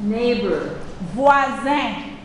neighbor, voisin,